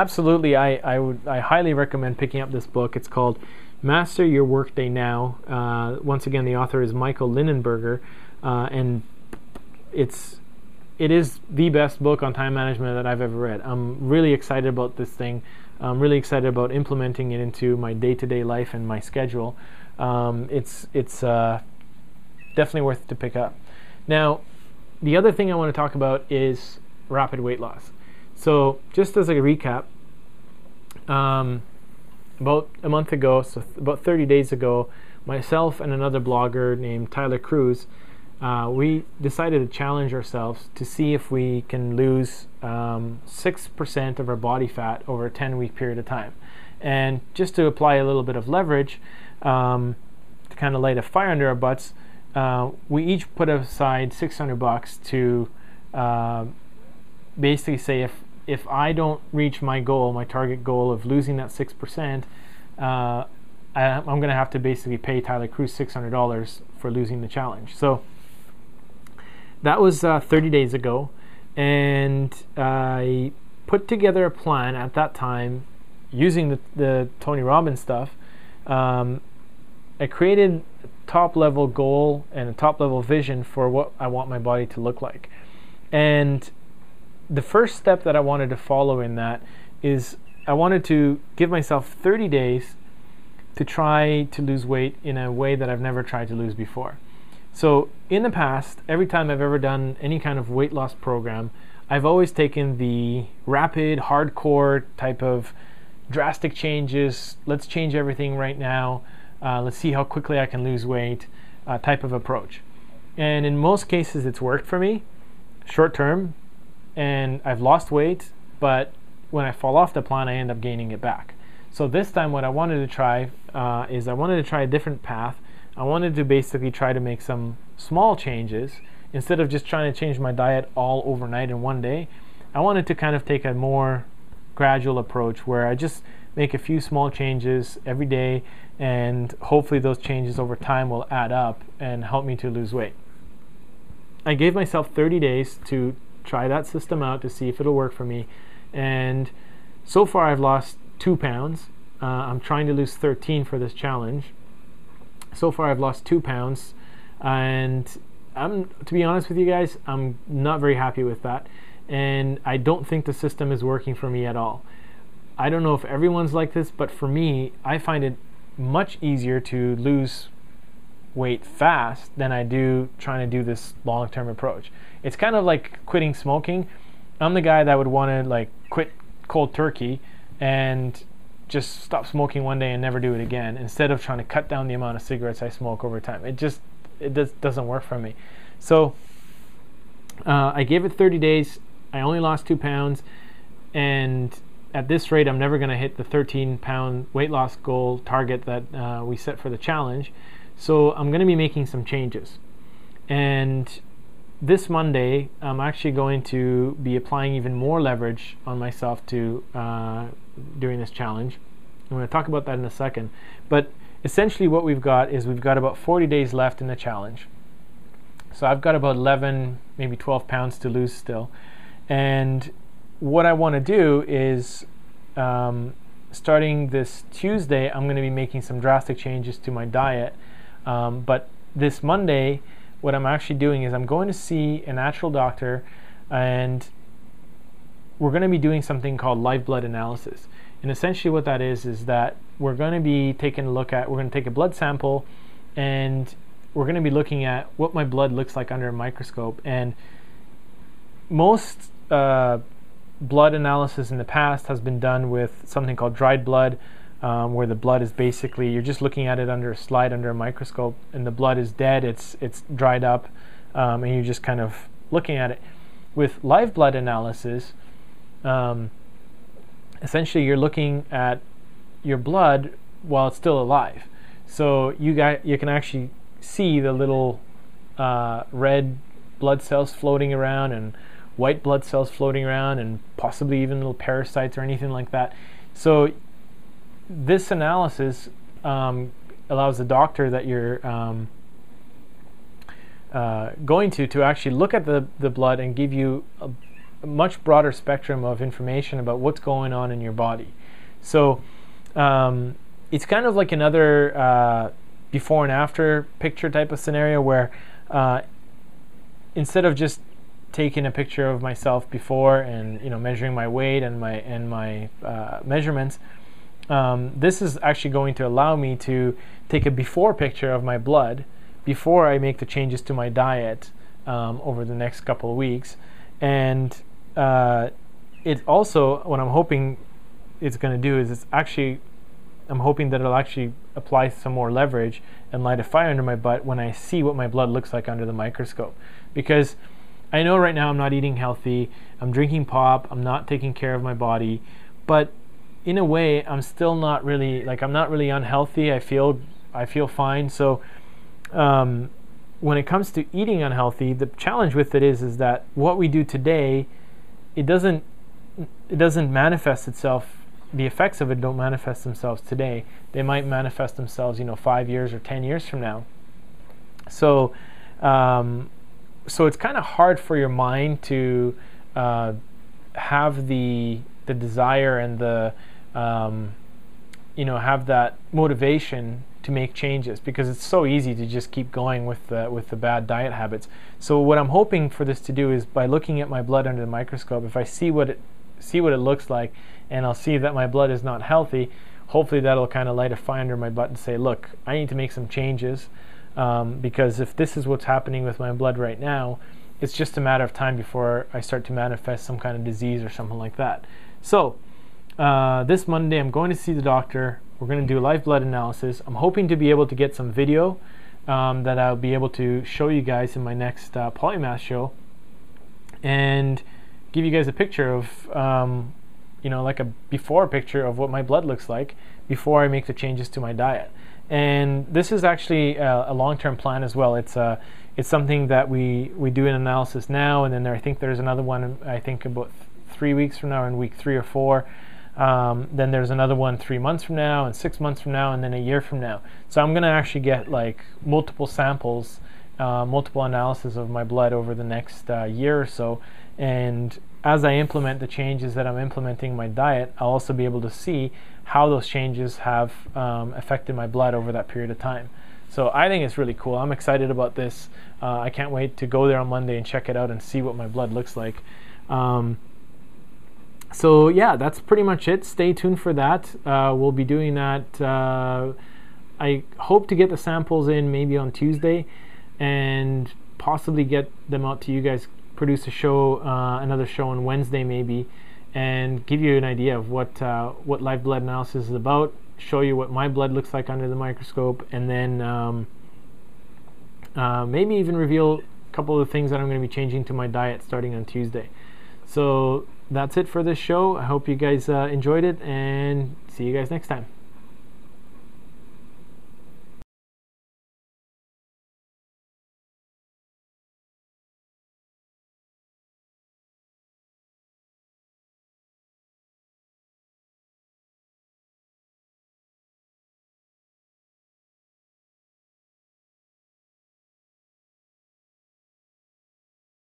absolutely, I, I would I highly recommend picking up this book. It's called Master Your Workday Now. Uh, once again, the author is Michael Linenberger, uh, and it's it is the best book on time management that I've ever read. I'm really excited about this thing. I'm really excited about implementing it into my day-to-day life and my schedule. Um, it's it's uh, definitely worth to pick up. Now, the other thing I want to talk about is rapid weight loss. So, just as a recap, um, about a month ago, so th- about 30 days ago, myself and another blogger named Tyler Cruz, uh, we decided to challenge ourselves to see if we can lose um, 6% of our body fat over a 10 week period of time. And just to apply a little bit of leverage, um, to kind of light a fire under our butts, uh, we each put aside 600 bucks to uh, basically say if if I don't reach my goal, my target goal of losing that six percent, uh, I, am going to have to basically pay Tyler Cruz six hundred dollars for losing the challenge. So that was uh, 30 days ago, and I put together a plan at that time using the, the Tony Robbins stuff. Um, I created a top level goal and a top level vision for what I want my body to look like. And the first step that I wanted to follow in that is I wanted to give myself 30 days to try to lose weight in a way that I've never tried to lose before. So, in the past, every time I've ever done any kind of weight loss program, I've always taken the rapid, hardcore type of drastic changes, let's change everything right now, uh, let's see how quickly I can lose weight uh, type of approach. And in most cases, it's worked for me short term, and I've lost weight, but when I fall off the plan, I end up gaining it back. So this time, what I wanted to try uh, is I wanted to try a different path. I wanted to basically try to make some small changes instead of just trying to change my diet all overnight in one day. I wanted to kind of take a more gradual approach where I just make a few small changes every day and hopefully those changes over time will add up and help me to lose weight. I gave myself 30 days to try that system out to see if it'll work for me. And so far, I've lost two pounds. Uh, I'm trying to lose 13 for this challenge. So far, I've lost two pounds, and I'm to be honest with you guys, I'm not very happy with that, and I don't think the system is working for me at all. I don't know if everyone's like this, but for me, I find it much easier to lose weight fast than I do trying to do this long term approach. It's kind of like quitting smoking. I'm the guy that would want to like quit cold turkey and just stop smoking one day and never do it again instead of trying to cut down the amount of cigarettes I smoke over time. It just it does, doesn't work for me. So uh, I gave it 30 days. I only lost two pounds, and at this rate, I'm never going to hit the 13 pound weight loss goal target that uh, we set for the challenge. So I'm going to be making some changes. And this Monday, I'm actually going to be applying even more leverage on myself to uh, doing this challenge. I'm going to talk about that in a second. But essentially, what we've got is we've got about 40 days left in the challenge. So I've got about 11, maybe 12 pounds to lose still. And what I want to do is um, starting this Tuesday, I'm going to be making some drastic changes to my diet. Um, but this Monday, what I'm actually doing is I'm going to see a natural doctor and we're going to be doing something called live blood analysis. And essentially, what that is is that we're going to be taking a look at, we're going to take a blood sample and we're going to be looking at what my blood looks like under a microscope. And most uh, blood analysis in the past has been done with something called dried blood, um, where the blood is basically you're just looking at it under a slide under a microscope, and the blood is dead. It's it's dried up, um, and you're just kind of looking at it. With live blood analysis, um, essentially you're looking at your blood while it's still alive. So you got you can actually see the little uh, red blood cells floating around and white blood cells floating around and possibly even little parasites or anything like that. So this analysis um, allows the doctor that you're um, uh, going to to actually look at the, the blood and give you a a much broader spectrum of information about what's going on in your body. So um, it's kind of like another uh, before and after picture type of scenario where uh, instead of just taking a picture of myself before and you know measuring my weight and my and my uh, measurements, um, this is actually going to allow me to take a before picture of my blood before I make the changes to my diet um, over the next couple of weeks, and uh, it also what I'm hoping it's going to do is it's actually I'm hoping that it'll actually apply some more leverage and light a fire under my butt when I see what my blood looks like under the microscope. Because I know right now I'm not eating healthy, I'm drinking pop, I'm not taking care of my body, but in a way I'm still not really like I'm not really unhealthy. I feel I feel fine. So um, when it comes to eating unhealthy, the challenge with it is is that what we do today, it doesn't it doesn't manifest itself the effects of it don't manifest themselves today. They might manifest themselves, you know, five years or ten years from now. So, um, so it's kind of hard for your mind to uh, have the the desire and the um, you know have that motivation to make changes because it's so easy to just keep going with the with the bad diet habits. So what I'm hoping for this to do is by looking at my blood under the microscope, if I see what it see what it looks like and I'll see that my blood is not healthy, hopefully that'll kind of light a fire under my butt and say, look, I need to make some changes um, because if this is what's happening with my blood right now, it's just a matter of time before I start to manifest some kind of disease or something like that. So, uh, this Monday, I'm going to see the doctor. We're going to do a live blood analysis. I'm hoping to be able to get some video um, that I'll be able to show you guys in my next uh, Paulymath show and give you guys a picture of um, you know, like a before picture of what my blood looks like before I make the changes to my diet. And this is actually a, a long-term plan as well. It's a, uh, it's something that we, we do an analysis now, and then there, I think there's another one, I think about three weeks from now, in week three or four. Um, then there's another one three months from now, and six months from now, and then a year from now. So I'm going to actually get like multiple samples, uh, multiple analysis of my blood over the next uh, year or so, and as I implement the changes that I'm implementing in my diet, I'll also be able to see how those changes have um, affected my blood over that period of time. So I think it's really cool. I'm excited about this. Uh, I can't wait to go there on Monday and check it out and see what my blood looks like. Um, so yeah, that's pretty much it. Stay tuned for that. Uh, we'll be doing that. Uh, I hope to get the samples in maybe on Tuesday and possibly get them out to you guys produce a show, uh, another show on Wednesday maybe, and give you an idea of what uh, what live blood analysis is about. Show you what my blood looks like under the microscope, and then um, uh, maybe even reveal a couple of the things that I'm going to be changing to my diet starting on Tuesday. So that's it for this show. I hope you guys uh, enjoyed it, and see you guys next time.